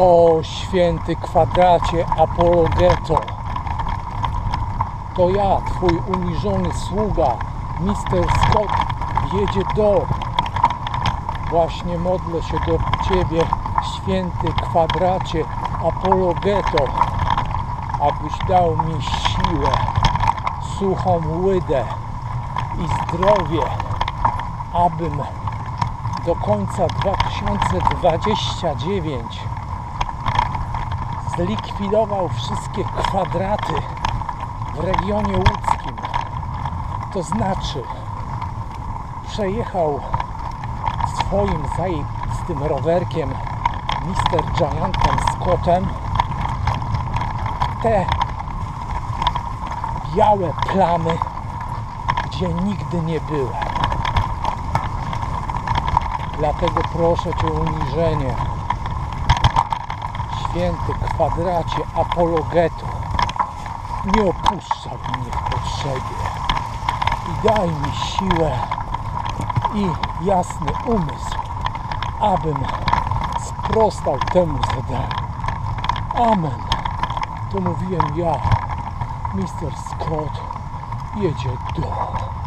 O święty kwadracie apologeto, to ja, twój uniżony sługa, Mr. Scott, jedzie do. Właśnie modlę się do ciebie, święty kwadracie apologeto, abyś dał mi siłę, suchą łydę i zdrowie, abym do końca 2029 zlikwidował wszystkie kwadraty w regionie łódzkim. To znaczy przejechał swoim zajebistym rowerkiem Mr. Giantem Scottem te białe plamy, gdzie nigdy nie byłem. Dlatego proszę Cię uniżenie, święty kwadracie apologetu, nie opuszczaj mnie w potrzebie i daj mi siłę i jasny umysł, abym sprostał temu zadaniu. Amen. To mówiłem ja, Mr. Scott jedzie do.